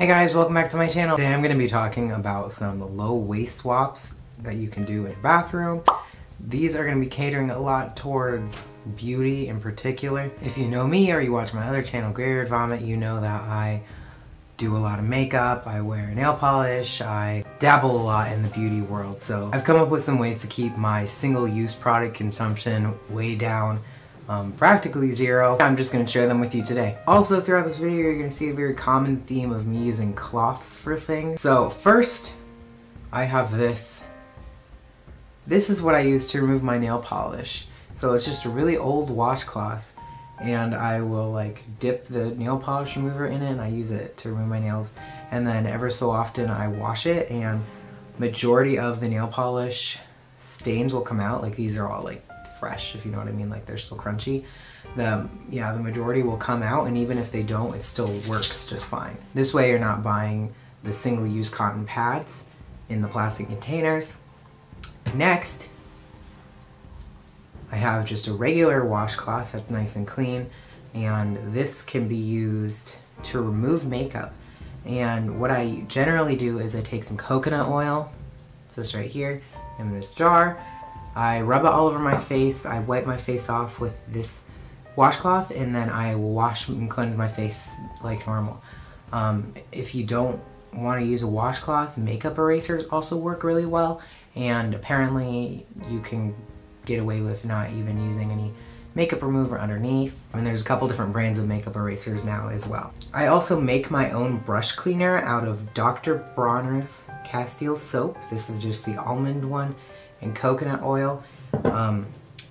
Hey guys, welcome back to my channel. Today I'm going to be talking about some low waste swaps that you can do in your bathroom. These are going to be catering a lot towards beauty in particular. If you know me or you watch my other channel, Graveyard Vomit, you know that I do a lot of makeup, I wear nail polish, I dabble a lot in the beauty world. So I've come up with some ways to keep my single-use product consumption way down um, practically zero. I'm just to share them with you today. Also, throughout this video, you're to see a very common theme of me using cloths for things. So first, I have this. This is what I use to remove my nail polish. So it's just a really old washcloth and I will like dip the nail polish remover in it and I use it to remove my nails and then ever so often I wash it and majority of the nail polish stains will come out like these are all like fresh, if you know what I mean, like they're still crunchy. The, yeah, the majority will come out, and even if they don't, it still works just fine. This way you're not buying the single-use cotton pads in the plastic containers. Next, I have just a regular washcloth that's nice and clean, and this can be used to remove makeup. And what I generally do is I take some coconut oil, it's this right here, in this jar, I rub it all over my face. I wipe my face off with this washcloth and then I wash and cleanse my face like normal. Um, if you don't want to use a washcloth, makeup erasers also work really well and apparently you can get away with not even using any makeup remover underneath. And there's a couple different brands of makeup erasers now as well. I also make my own brush cleaner out of Dr. Bronner's Castile soap. This is just the almond one and coconut oil. Um,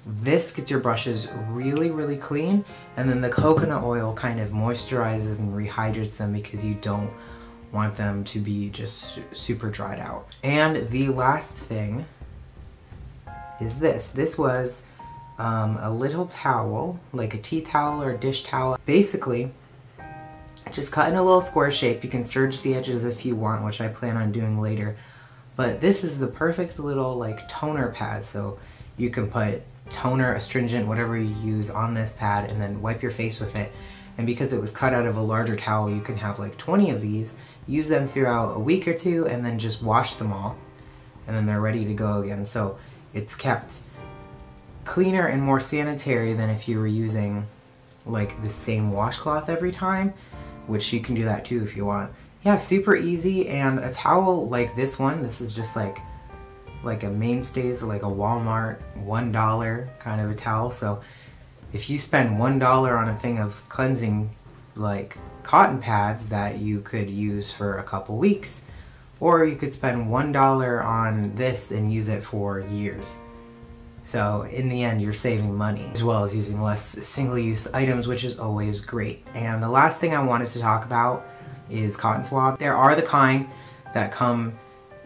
this gets your brushes really, really clean, and then the coconut oil kind of moisturizes and rehydrates them because you don't want them to be just super dried out. And the last thing is this. This was um, a little towel, like a tea towel or a dish towel. Basically, just cut in a little square shape. You can serge the edges if you want, which I plan on doing later. But this is the perfect little like toner pad. So you can put toner, astringent, whatever you use on this pad and then wipe your face with it. And because it was cut out of a larger towel, you can have like 20 of these, use them throughout a week or two, and then just wash them all. And then they're ready to go again. So it's kept cleaner and more sanitary than if you were using like the same washcloth every time, which you can do that too if you want. Yeah, super easy and a towel like this one, this is just like like a mainstays, like a Walmart $1 kind of a towel. So if you spend $1 on a thing of cleansing like cotton pads that you could use for a couple weeks, or you could spend $1 on this and use it for years. So in the end, you're saving money as well as using less single-use items, which is always great. And the last thing I wanted to talk about is cotton swab. There are the kind that come,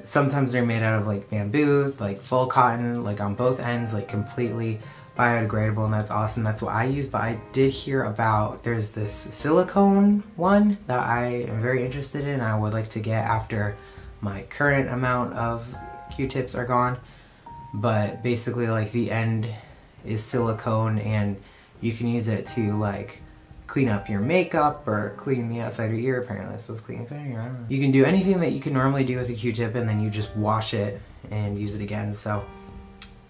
sometimes they're made out of like bamboos, like full cotton, like on both ends, like completely biodegradable and that's awesome. That's what I use, but I did hear about, there's this silicone one that I am very interested in. I would like to get after my current amount of Q-tips are gone. But basically like the end is silicone and you can use it to like clean up your makeup or clean the outside of your ear. Apparently, it's supposed to clean the outside of your ear. You can do anything that you can normally do with a Q-tip, and then you just wash it and use it again. So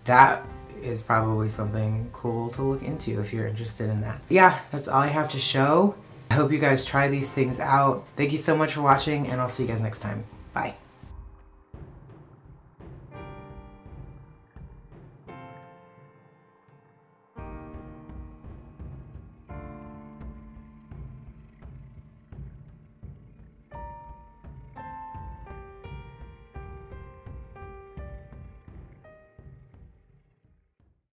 that is probably something cool to look into if you're interested in that. Yeah, that's all I have to show. I hope you guys try these things out. Thank you so much for watching, and I'll see you guys next time. Bye.